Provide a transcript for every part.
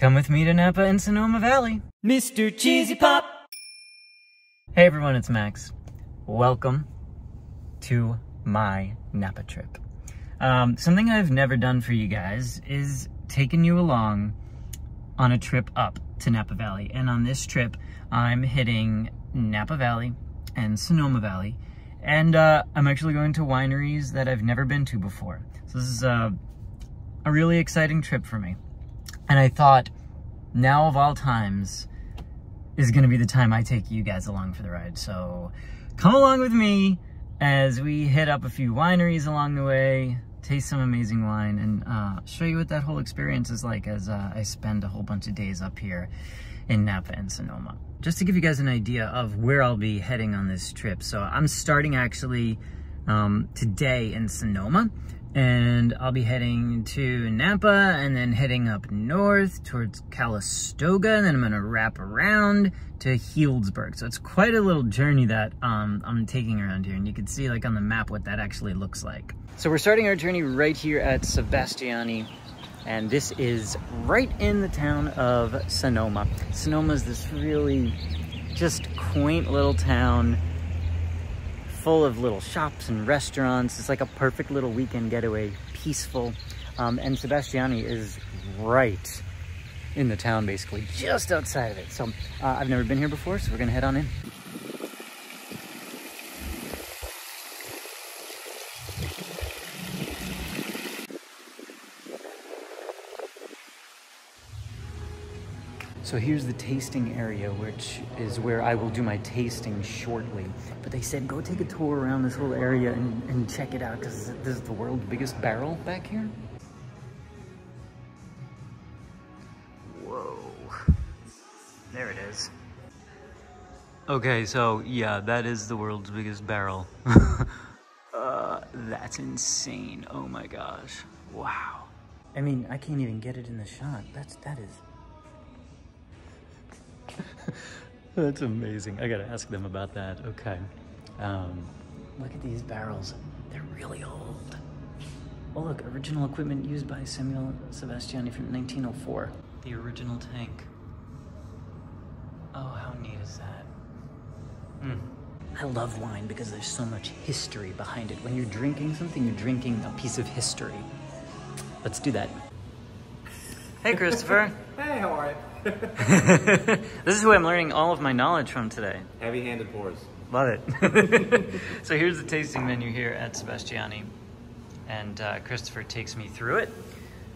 Come with me to Napa and Sonoma Valley. Mr. Cheesy Pop. Hey everyone, it's Max. Welcome to my Napa trip. Um, something I've never done for you guys is taking you along on a trip up to Napa Valley. And on this trip, I'm hitting Napa Valley and Sonoma Valley. And uh, I'm actually going to wineries that I've never been to before. So this is a, a really exciting trip for me. And I thought, now of all times, is going to be the time I take you guys along for the ride. So come along with me as we hit up a few wineries along the way, taste some amazing wine, and uh, show you what that whole experience is like as uh, I spend a whole bunch of days up here in Napa and Sonoma. Just to give you guys an idea of where I'll be heading on this trip. So I'm starting actually um, today in Sonoma and I'll be heading to Napa and then heading up north towards Calistoga and then I'm gonna wrap around to Healdsburg. So it's quite a little journey that um, I'm taking around here and you can see like on the map what that actually looks like. So we're starting our journey right here at Sebastiani and this is right in the town of Sonoma. Sonoma is this really just quaint little town full of little shops and restaurants. It's like a perfect little weekend getaway, peaceful. Um, and Sebastiani is right in the town, basically, just outside of it. So uh, I've never been here before, so we're gonna head on in. So here's the tasting area, which is where I will do my tasting shortly. But they said go take a tour around this whole area and, and check it out because this is the world's biggest barrel back here. Whoa. There it is. Okay, so yeah, that is the world's biggest barrel. uh, that's insane. Oh my gosh. Wow. I mean, I can't even get it in the shot. That's, that is That's amazing. I gotta ask them about that. Okay. Um, look at these barrels. They're really old. Oh look, original equipment used by Samuel Sebastiani from 1904. The original tank. Oh, how neat is that? Mm. I love wine because there's so much history behind it. When you're drinking something, you're drinking a piece of history. Let's do that. Hey, Christopher. hey, how are you? this is who I'm learning all of my knowledge from today. Heavy-handed pours. Love it. so here's the tasting menu here at Sebastiani. And uh, Christopher takes me through it.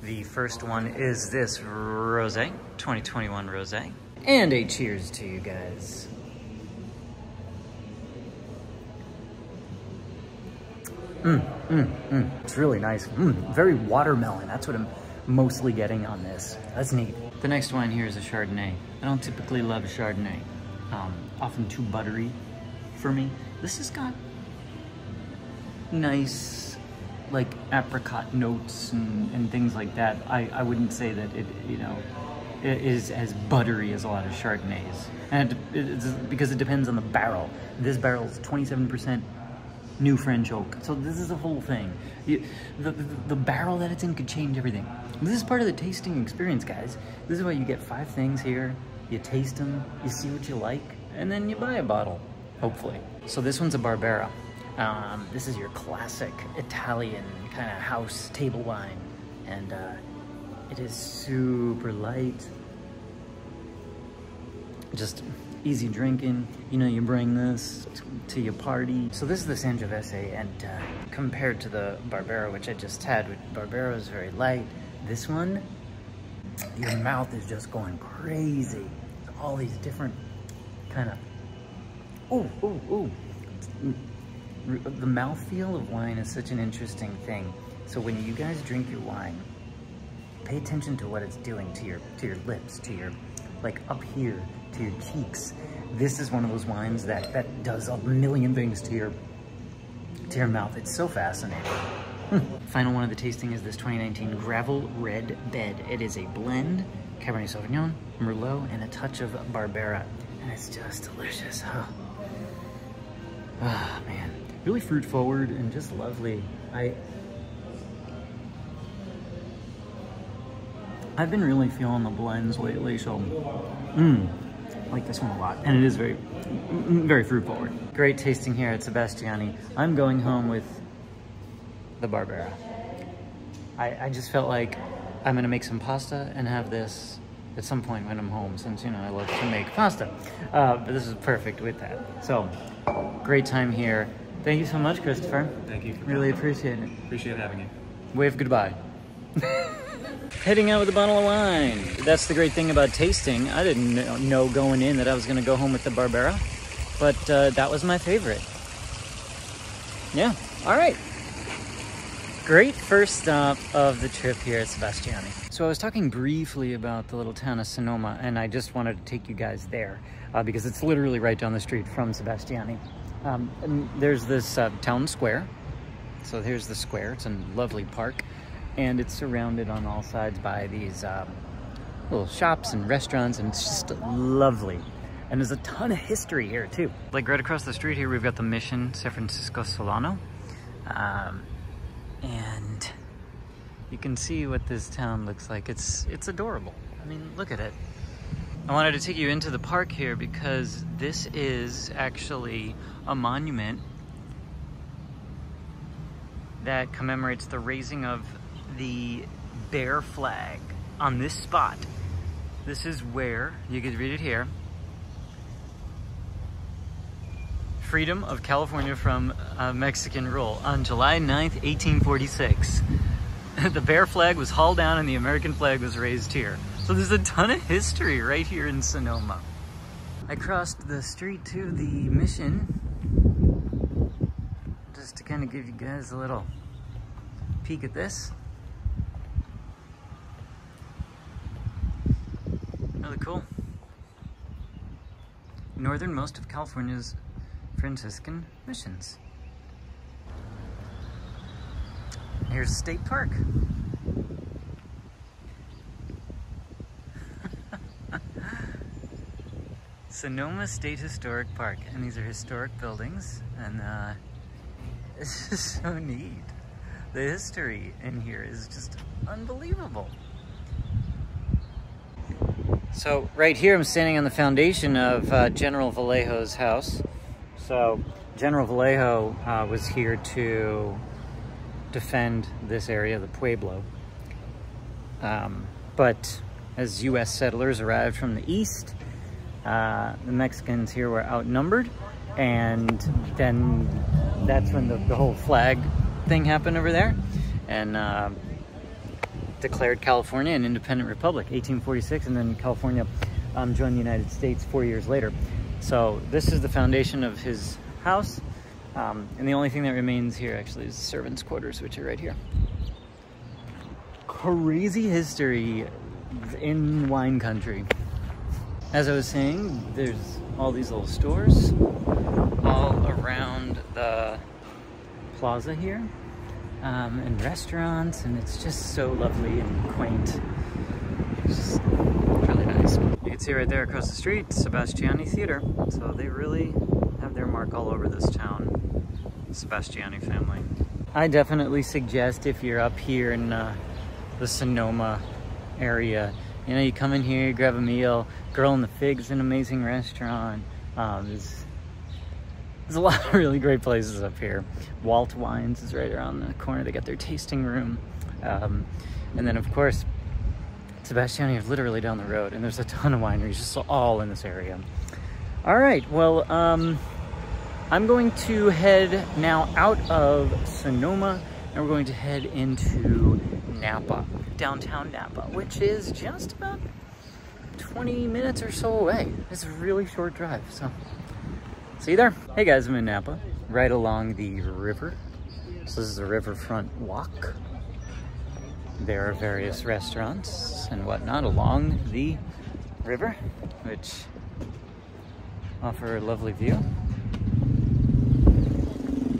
The first one is this Rosé, 2021 Rosé. And a cheers to you guys. Mmm, mmm, mmm. It's really nice. Mmm, very watermelon. That's what I'm mostly getting on this. That's neat. The next wine here is a Chardonnay. I don't typically love Chardonnay. Um, often too buttery for me. This has got nice like apricot notes and, and things like that. I, I wouldn't say that it, you know, it is as buttery as a lot of Chardonnays. And it, because it depends on the barrel. This barrel is 27% new French oak. So this is the whole thing. The, the, the, barrel that it's in could change everything. This is part of the tasting experience, guys. This is why you get five things here. You taste them, you see what you like, and then you buy a bottle, hopefully. So this one's a Barbera. Um, this is your classic Italian kind of house table wine. And uh, it is super light. Just easy drinking. You know, you bring this to your party. So this is the Sangiovese, and uh, compared to the Barbera, which I just had, Barbera is very light. This one, your mouth is just going crazy. All these different kind of, ooh, ooh, ooh. The mouthfeel of wine is such an interesting thing. So when you guys drink your wine, pay attention to what it's doing to your to your lips, to your like up here, to your cheeks. This is one of those wines that, that does a million things to your, to your mouth. It's so fascinating. Final one of the tasting is this 2019 Gravel Red Bed. It is a blend, Cabernet Sauvignon, Merlot, and a touch of Barbera. And it's just delicious, huh? Ah, oh, man. Really fruit forward and just lovely. I I've been really feeling the blends lately, so mmm, like this one a lot. And it is very, very fruit forward. Great tasting here at Sebastiani. I'm going home with the Barbera. I, I just felt like I'm gonna make some pasta and have this at some point when I'm home, since, you know, I love to make pasta. Uh, but this is perfect with that. So, great time here. Thank you so much, Christopher. Thank you. Really appreciate it. Appreciate having you. Wave goodbye. Heading out with a bottle of wine. That's the great thing about tasting. I didn't know going in that I was going to go home with the Barbera, but uh, that was my favorite. Yeah, all right. Great first stop of the trip here at Sebastiani. So I was talking briefly about the little town of Sonoma, and I just wanted to take you guys there uh, because it's literally right down the street from Sebastiani. Um, there's this uh, town square. So here's the square. It's a lovely park and it's surrounded on all sides by these um, little shops and restaurants and it's just lovely. And there's a ton of history here too. Like right across the street here we've got the mission san francisco solano. Um, and you can see what this town looks like. It's it's adorable. I mean look at it. I wanted to take you into the park here because this is actually a monument that commemorates the raising of the bear flag on this spot. This is where, you can read it here, freedom of California from uh, Mexican rule on July 9th, 1846. the bear flag was hauled down and the American flag was raised here. So there's a ton of history right here in Sonoma. I crossed the street to the mission just to kind of give you guys a little peek at this. Really cool. Northernmost of California's Franciscan missions. Here's State Park. Sonoma State Historic Park. And these are historic buildings. And uh, it's just so neat. The history in here is just unbelievable. So right here, I'm standing on the foundation of uh, General Vallejo's house. So General Vallejo uh, was here to defend this area, the Pueblo. Um, but as U.S. settlers arrived from the east, uh, the Mexicans here were outnumbered, and then that's when the, the whole flag thing happened over there. And uh, declared California an independent republic, 1846, and then California um, joined the United States four years later. So this is the foundation of his house, um, and the only thing that remains here actually is servants' quarters, which are right here. Crazy history in wine country. As I was saying, there's all these little stores all around the plaza here um, and restaurants, and it's just so lovely and quaint. It's really nice. You can see right there across the street, Sebastiani Theater. So they really have their mark all over this town, Sebastiani family. I definitely suggest if you're up here in uh, the Sonoma area, you know, you come in here, you grab a meal. Girl and the Fig's is an amazing restaurant. Um, there's a lot of really great places up here. Walt Wines is right around the corner. They got their tasting room. Um, and then, of course, Sebastiani is literally down the road, and there's a ton of wineries just all in this area. All right, well, um, I'm going to head now out of Sonoma, and we're going to head into Napa, downtown Napa, which is just about 20 minutes or so away. It's a really short drive, so See there. Hey guys, I'm in Napa, right along the river. So this is a riverfront walk. There are various restaurants and whatnot along the river, which offer a lovely view.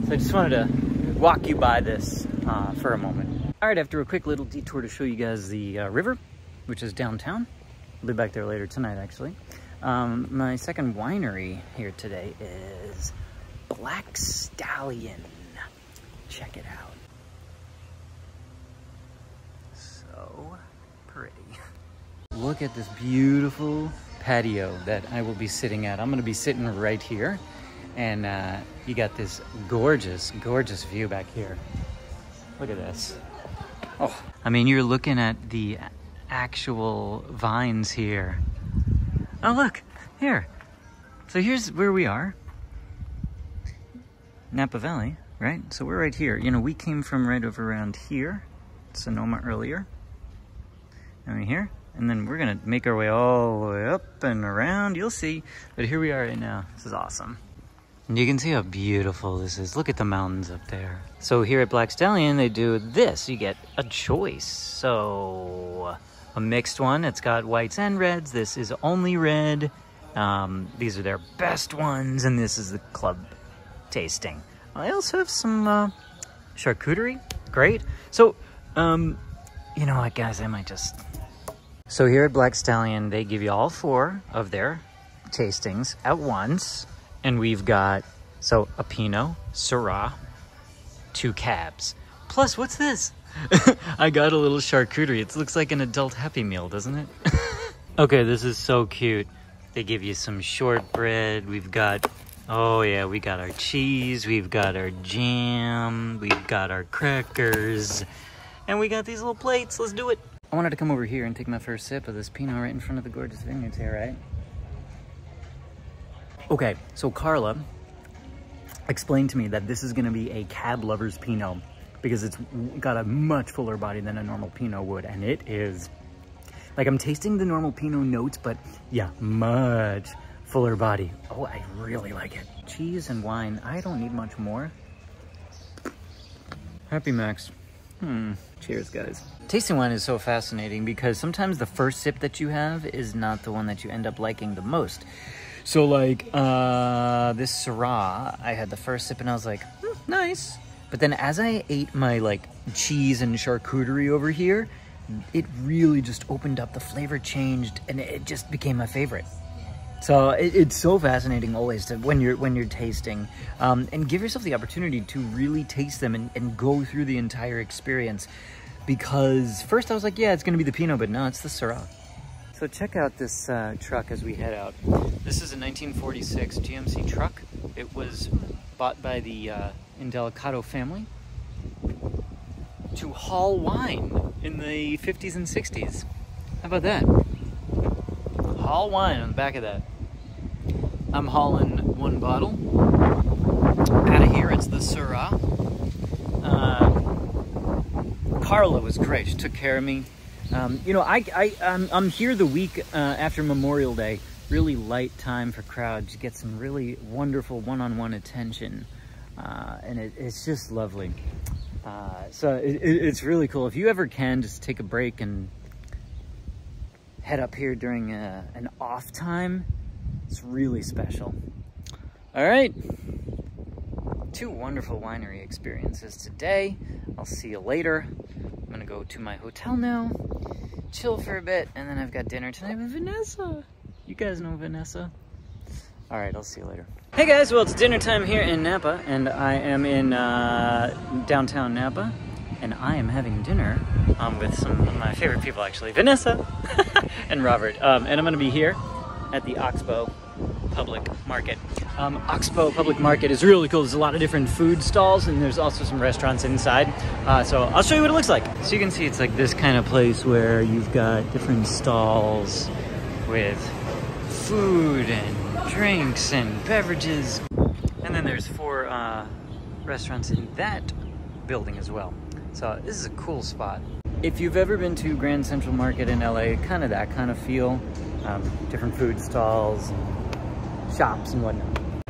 So I just wanted to walk you by this uh, for a moment. All right, after a quick little detour to show you guys the uh, river, which is downtown. I'll be back there later tonight, actually. Um, my second winery here today is Black Stallion. Check it out. So pretty. Look at this beautiful patio that I will be sitting at. I'm gonna be sitting right here. And uh, you got this gorgeous, gorgeous view back here. Look at this. Oh, I mean, you're looking at the actual vines here. Oh, look, here. So here's where we are. Napa Valley, right? So we're right here. You know, we came from right over around here, Sonoma earlier. And we're here. And then we're gonna make our way all the way up and around. You'll see. But here we are right now. This is awesome. And you can see how beautiful this is. Look at the mountains up there. So here at Black Stallion, they do this. You get a choice. So a mixed one. It's got whites and reds. This is only red. Um, these are their best ones, and this is the club tasting. I also have some uh, charcuterie. Great. So, um, you know what, guys? I might just... So here at Black Stallion, they give you all four of their tastings at once. And we've got, so a Pinot, Syrah, two cabs. Plus, what's this? I got a little charcuterie. It looks like an adult Happy Meal, doesn't it? okay, this is so cute. They give you some shortbread. We've got, oh yeah, we got our cheese. We've got our jam. We've got our crackers. And we got these little plates. Let's do it. I wanted to come over here and take my first sip of this Pinot right in front of the gorgeous vineyards here, right? Okay, so Carla explained to me that this is gonna be a cab lover's Pinot because it's got a much fuller body than a normal Pinot would, and it is, like I'm tasting the normal Pinot notes, but yeah, much fuller body. Oh, I really like it. Cheese and wine, I don't need much more. Happy Max. Hmm, cheers guys. Tasting wine is so fascinating because sometimes the first sip that you have is not the one that you end up liking the most. So like uh, this Syrah, I had the first sip and I was like, hmm, nice. But then as I ate my like cheese and charcuterie over here, it really just opened up. The flavor changed and it just became my favorite. So it, it's so fascinating always to when you're when you're tasting, um, and give yourself the opportunity to really taste them and, and go through the entire experience. Because first I was like, yeah, it's gonna be the Pinot, but no, it's the Syrah. So check out this uh, truck as we head out. This is a 1946 GMC truck. It was bought by the uh, Indelicato family to haul wine in the 50s and 60s. How about that? Haul wine on the back of that. I'm hauling one bottle. Out of here, it's the Syrah. Uh, Carla was great. She took care of me. Um, you know, I, I, I'm, I'm here the week uh, after Memorial Day. Really light time for crowds. You get some really wonderful one-on-one -on -one attention. Uh, and it, it's just lovely. Uh, so it, it's really cool. If you ever can, just take a break and head up here during a, uh, an off time. It's really special. All right. Two wonderful winery experiences today. I'll see you later. I'm gonna go to my hotel now, chill for a bit, and then I've got dinner tonight with Vanessa. You guys know Vanessa. All right, I'll see you later. Hey guys, well it's dinner time here in Napa, and I am in uh, downtown Napa, and I am having dinner um, with some of my favorite people actually, Vanessa and Robert. Um, and I'm gonna be here at the Oxbow Public Market. Um, Oxbow Public Market is really cool. There's a lot of different food stalls and there's also some restaurants inside. Uh, so I'll show you what it looks like. So you can see it's like this kind of place where you've got different stalls with food and drinks and beverages. And then there's four uh, restaurants in that building as well. So this is a cool spot. If you've ever been to Grand Central Market in LA, kind of that kind of feel. Um, different food stalls, shops and whatnot.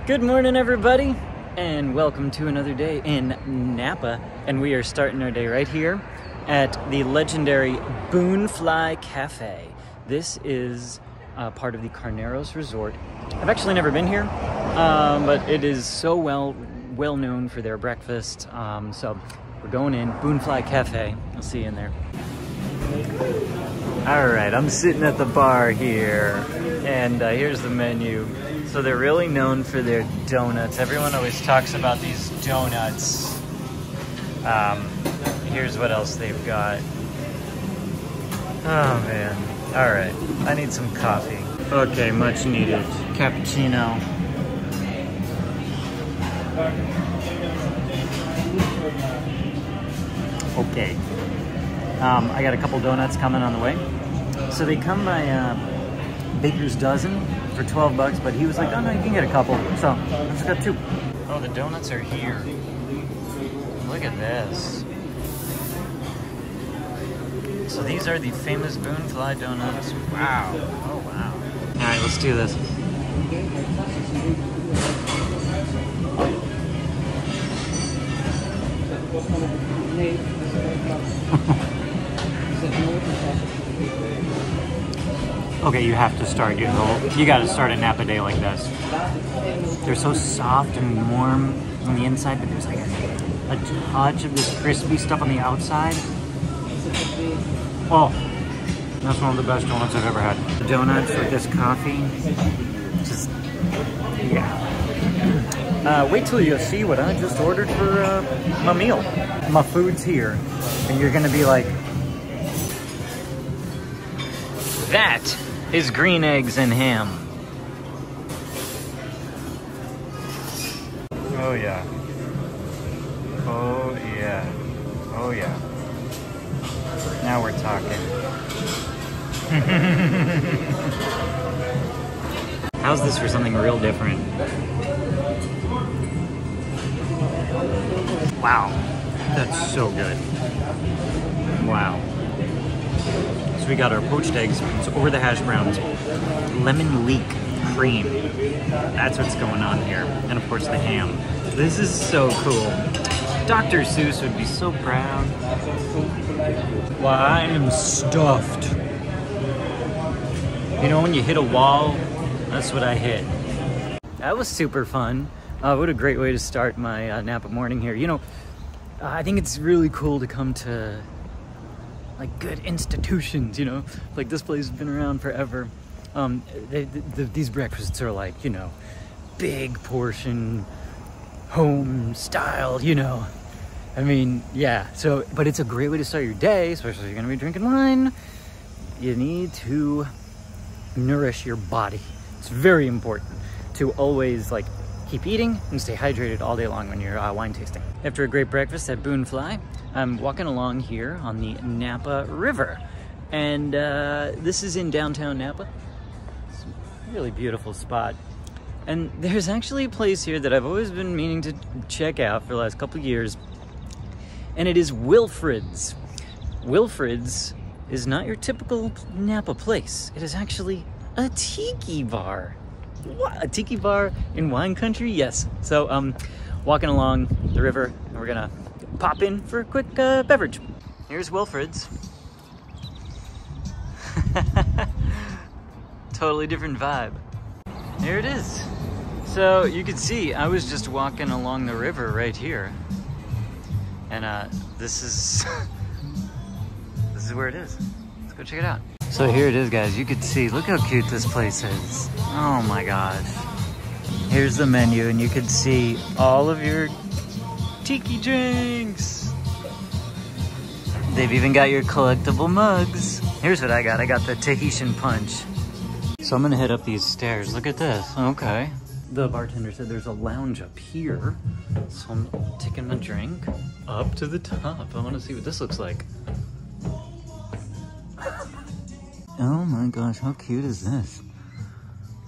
Good morning, everybody, and welcome to another day in Napa. And we are starting our day right here at the legendary Boonfly Cafe. This is uh, part of the Carneros Resort. I've actually never been here, um, but it is so well well known for their breakfast. Um, so we're going in, Boonfly Cafe. I'll see you in there. All right, I'm sitting at the bar here, and uh, here's the menu. So they're really known for their donuts. Everyone always talks about these donuts. Um, here's what else they've got. Oh man. All right. I need some coffee. Okay, much needed. Cappuccino. Okay. Um, I got a couple donuts coming on the way. So they come by uh, Baker's Dozen for 12 bucks, but he was like, oh no, you can get a couple. So I just got two. Oh, the donuts are here. Look at this. So these are the famous Boonfly donuts. Wow. Oh, wow. All right, let's do this. okay, you have to start your whole, you gotta start a Napa day like this. They're so soft and warm on the inside, but there's like a, a touch of this crispy stuff on the outside. Oh, that's one of the best donuts I've ever had. The donuts with this coffee, just, yeah. Uh, wait till you see what I just ordered for uh, my meal. My food's here, and you're gonna be like, that is green eggs and ham. Oh yeah. How's this for something real different? Wow, that's so good. Wow. So we got our poached eggs, it's over the hash browns, lemon leek cream. That's what's going on here. And of course the ham. This is so cool. Dr. Seuss would be so proud. Well, I am stuffed. You know, when you hit a wall, that's what I hit. That was super fun. Uh, what a great way to start my uh, Napa morning here. You know, uh, I think it's really cool to come to like good institutions, you know, like this place has been around forever. Um, they, these breakfasts are like, you know, big portion, home style, you know. I mean, yeah, so, but it's a great way to start your day, especially if you're gonna be drinking wine. You need to nourish your body. It's very important to always like keep eating and stay hydrated all day long when you're uh, wine tasting. After a great breakfast at Boonfly, I'm walking along here on the Napa River. And uh, this is in downtown Napa. It's a really beautiful spot. And there's actually a place here that I've always been meaning to check out for the last couple years. And it is Wilfred's. Wilfred's is not your typical Napa place. It is actually a tiki bar. What? A tiki bar in wine country? Yes. So, um, walking along the river, and we're gonna pop in for a quick uh, beverage. Here's Wilfred's. totally different vibe. Here it is. So you can see, I was just walking along the river right here. And uh, this is, this is where it is. Let's go check it out. So here it is, guys. You can see, look how cute this place is. Oh my gosh. Here's the menu, and you can see all of your tiki drinks. They've even got your collectible mugs. Here's what I got. I got the Tahitian punch. So I'm gonna head up these stairs. Look at this. Okay. The bartender said there's a lounge up here. So I'm taking my drink up to the top. I wanna see what this looks like. Oh my gosh, how cute is this?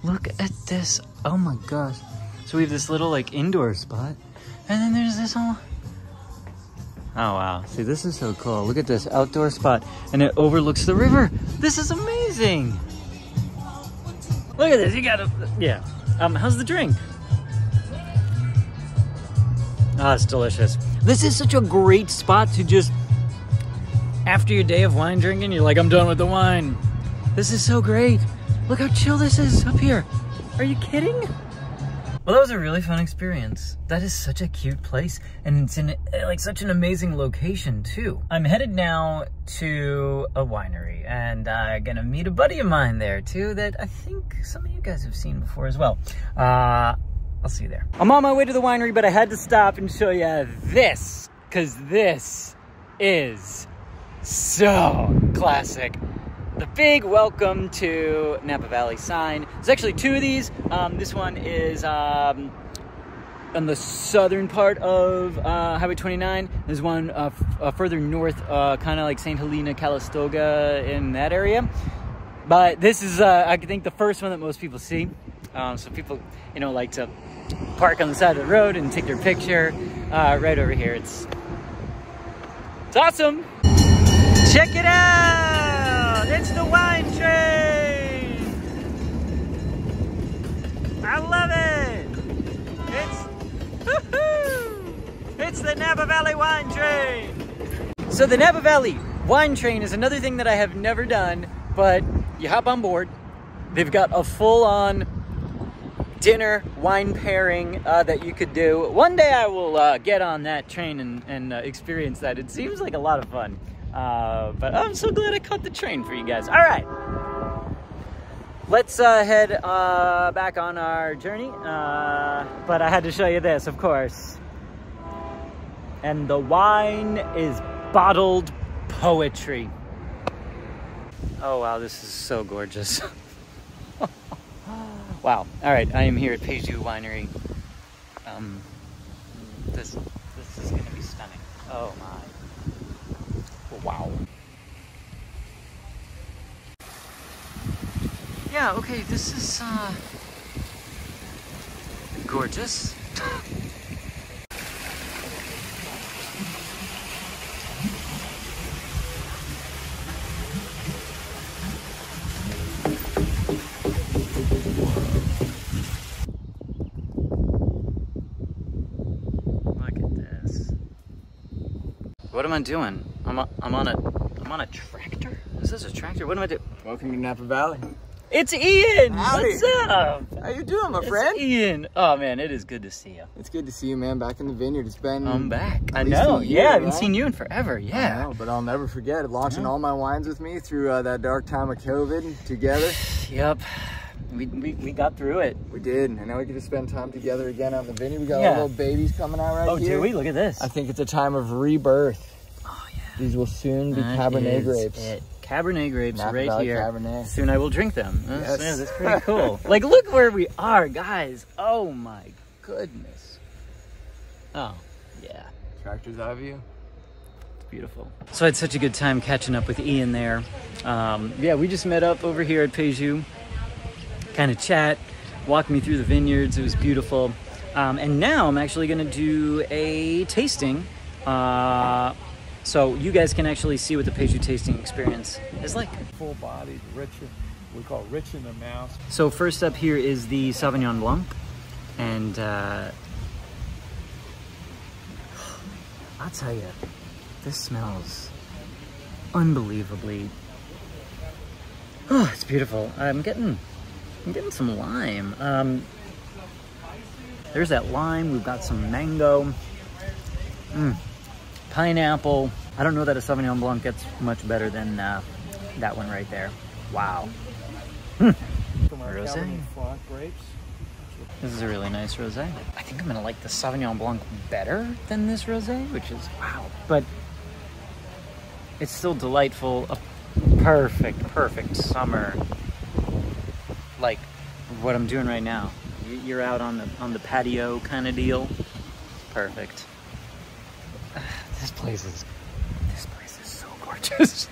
Look at this. Oh my gosh. So we have this little like indoor spot. And then there's this whole... Oh wow. See, this is so cool. Look at this outdoor spot. And it overlooks the river. This is amazing. Look at this. You got to... Yeah. Um, how's the drink? Ah, oh, it's delicious. This is such a great spot to just... After your day of wine drinking, you're like, I'm done with the wine. This is so great. Look how chill this is up here. Are you kidding? Well, that was a really fun experience. That is such a cute place, and it's in like such an amazing location too. I'm headed now to a winery, and I'm gonna meet a buddy of mine there too that I think some of you guys have seen before as well. Uh, I'll see you there. I'm on my way to the winery, but I had to stop and show you this, because this is so classic. The big welcome to Napa Valley sign. There's actually two of these. Um, this one is um, on the southern part of uh, Highway 29. There's one uh, uh, further north, uh, kind of like St. Helena, Calistoga, in that area. But this is, uh, I think, the first one that most people see. Um, so people, you know, like to park on the side of the road and take their picture uh, right over here. It's it's awesome. Check it out. It's the wine train. I love it. It's it's the Napa Valley wine train. So the Napa Valley wine train is another thing that I have never done, but you hop on board. They've got a full-on dinner wine pairing uh, that you could do. One day I will uh, get on that train and, and uh, experience that. It seems like a lot of fun. Uh, but I'm so glad I caught the train for you guys. All right. Let's uh, head uh, back on our journey. but I had to show you this, of course. And the wine is bottled poetry. Oh, wow, this is so gorgeous. wow. All right, I am here at Peju Winery. Um, this, this is gonna be stunning. Oh my. Wow. Yeah, okay, this is, uh, gorgeous. What am I doing? I'm, a, I'm on a I'm on a tractor. Is this a tractor? What am I doing? Welcome to Napa Valley. It's Ian. Howdy. What's up? How you doing, my It's friend? Ian. Oh man, it is good to see you. It's good to see you, man. Back in the vineyard. It's been. I'm back. I know. year, yeah, I haven't seen you in forever. Yeah. know, but I'll never forget launching Yeah. all my wines with me through uh, that dark time of COVID together. Yep. We, we, we got through it. We did, and now we get to spend time together again out in the vineyard. We got Yeah. little babies coming out right Oh, here. do we? Look at this. I think it's a time of rebirth. Yeah. These will soon be That Cabernet is grapes. it. Cabernet grapes Napa right Valley here. Cabernet. Soon I will drink them. That's, Yes. yeah, that's pretty cool. like, look where we are, guys. Oh my goodness. Oh, yeah. Tractor's eye view. It's beautiful. So I had such a good time catching up with Ian there. Um, yeah, we just met up over here at Peju, kind of chat, walked me through the vineyards. It was beautiful. Um, and now I'm actually going to do a tasting. Uh, so you guys can actually see what the Peju tasting experience is like. full bodied, rich, in- we call it rich in the mouth. So first up here is the Sauvignon Blanc, and uh, I'll tell you, this smells unbelievably. Oh, it's beautiful. I'm getting, I'm getting some lime. Um, there's that lime. We've got some mango, mm, pineapple. I don't know that a Sauvignon Blanc gets much better than uh, that one right there. Wow. From Rosé. Cabernet Franc grapes. This is a really nice rosé. I think I'm gonna like the Sauvignon Blanc better than this rosé, which is wow. But it's still delightful. A perfect, perfect summer. Like what I'm doing right now. You- You're out on the on the patio kind of deal. Perfect. This place is this place is so gorgeous.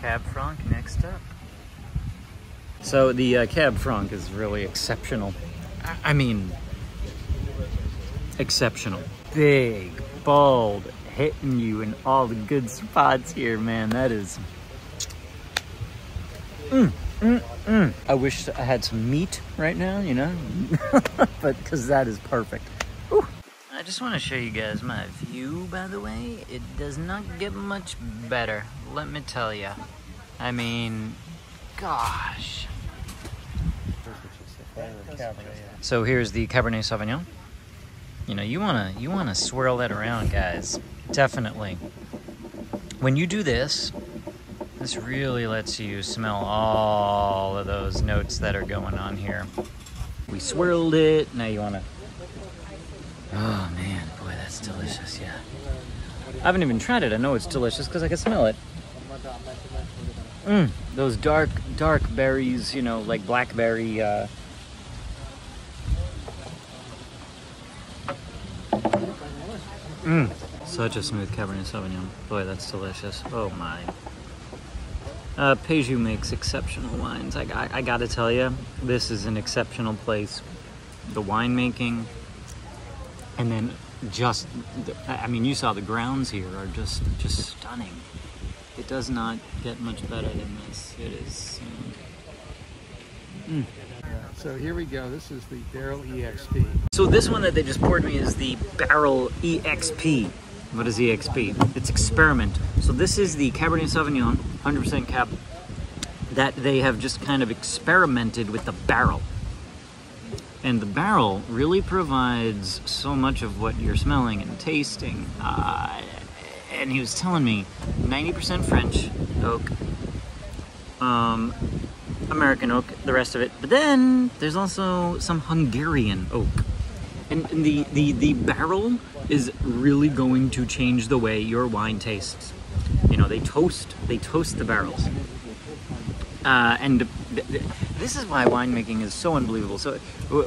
Cab Franc next up. So the uh, Cab Franc is really exceptional. I- I mean, exceptional. Big, bold, hitting you in all the good spots here, man. That is. Mm, mm, mm. I wish I had some meat right now, you know, but because that is perfect. I just want to show you guys my view, by the way. It does not get much better, let me tell you. I mean, gosh. So here's the Cabernet Sauvignon. You know, you wanna you wanna swirl that around, guys. Definitely. When you do this, this really lets you smell all of those notes that are going on here. We swirled it. Now you wanna. Oh man, boy, that's delicious. Yeah. I haven't even tried it. I know it's delicious because I can smell it. Mm, those dark, dark berries, you know, like blackberry. Uh... Mm, such a smooth Cabernet Sauvignon. Boy, that's delicious. Oh my. Uh, makes exceptional wines. I, I, I gotta tell you, this is an exceptional place. The winemaking, and then just, I mean, you saw the grounds here are just, just stunning. It does not get much better than this. It is. Um, mm. So here we go. This is the Barrel EXP. So this one that they just poured me is the Barrel EXP. What is EXP? It's experiment. So this is the Cabernet Sauvignon, 100% Cab, that they have just kind of experimented with the barrel. And the barrel really provides so much of what you're smelling and tasting. Uh, and he was telling me 90% French oak, um, American oak, the rest of it. But then there's also some Hungarian oak. And, the, the, the barrel is really going to change the way your wine tastes. You know, they toast, they toast the barrels. Uh, and this is why winemaking is so unbelievable. So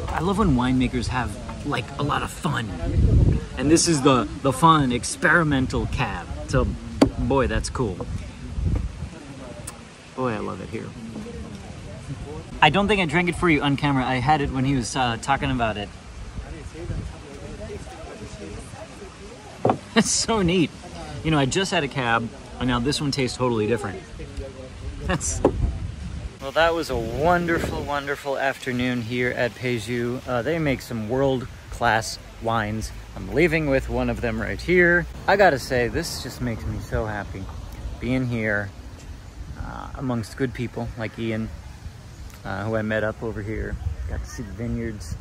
I love when winemakers have like a lot of fun, and this is the the fun experimental cab. So, boy, that's cool. Boy, I love it here. I don't think I drank it for you on camera. I had it when he was uh, talking about it. That's so neat. You know, I just had a cab, and now this one tastes totally different. That's well, that was a wonderful, wonderful afternoon here at Peju. Uh, they make some world-class wines. I'm leaving with one of them right here. I gotta say, this just makes me so happy. Being here uh, amongst good people like Ian, uh, who I met up over here. Got to see the vineyards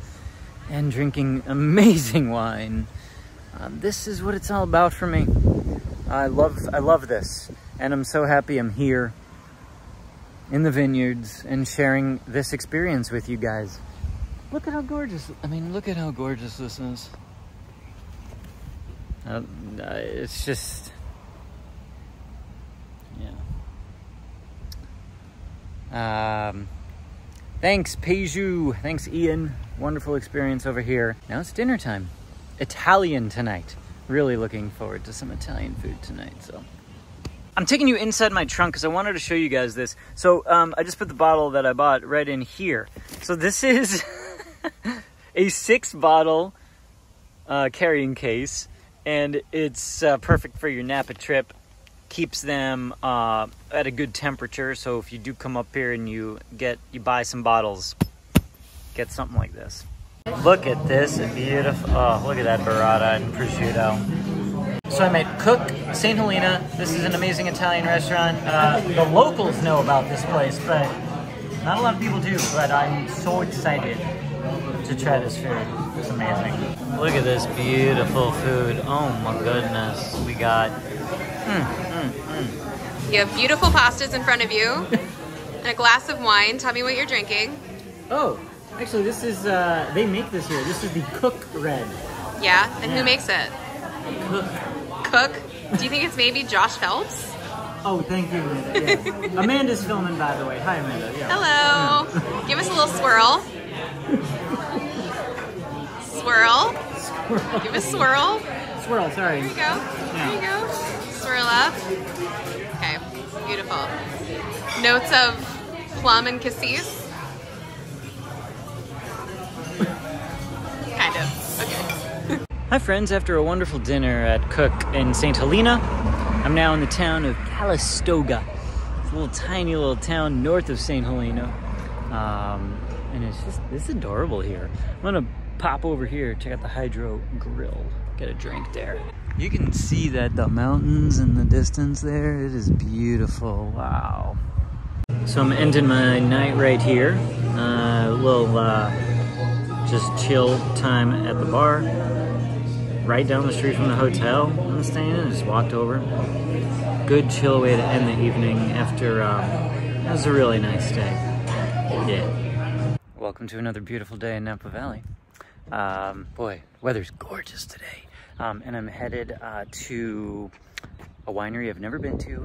and drinking amazing wine. Um, this is what it's all about for me. I love, I love this. And I'm so happy I'm here in the vineyards and sharing this experience with you guys. Look at how gorgeous, I mean, look at how gorgeous this is. Uh, it's just, yeah. Um, thanks, Peju. Thanks, Ian. Wonderful experience over here. Now it's dinner time. Italian tonight. Really looking forward to some Italian food tonight, so. I'm taking you inside my trunk because I wanted to show you guys this. So um, I just put the bottle that I bought right in here. So this is a six bottle uh, carrying case and it's uh, perfect for your Napa trip. Keeps them uh, at a good temperature. So if you do come up here and you get, you buy some bottles, get something like this. Look at this beautiful, oh, look at that burrata and prosciutto. So I'm at Cook St. Helena. This is an amazing Italian restaurant. Uh, the locals know about this place, but not a lot of people do. But I'm so excited to try this food. It's amazing. Look at this beautiful food. Oh my goodness. We got. Mm, mm, mm. You have beautiful pastas in front of you and a glass of wine. Tell me what you're drinking. Oh, actually, this is. Uh, they make this here. This is the Cook Red. Yeah, and Yeah. who makes it? Cook. Cook. Do you think it's maybe Josh Phelps? Oh, thank you, Amanda. Yes. Amanda's filming, by the way. Hi, Amanda. Yeah. Hello. Give us a little swirl. Swirl. Give us a swirl. Swirl, sorry. There you go. There you go. Swirl up. Okay. Beautiful. Notes of plum and cassis. Hi, friends. After a wonderful dinner at Cook in St. Helena, I'm now in the town of Calistoga. It's a little tiny little town north of St. Helena. Um, and it's just, it's adorable here. I'm gonna pop over here, check out the Hydro Grill, get a drink there. You can see that the mountains in the distance there. It is beautiful. Wow. So I'm ending my night right here. Uh, a little uh, just chill time at the bar right down the street from the hotel I'm staying in. I just walked over. Good chill way to end the evening after um, it was a really nice day. Yeah. Welcome to another beautiful day in Napa Valley. Um, boy, weather's gorgeous today. Um, and I'm headed uh, to a winery I've never been to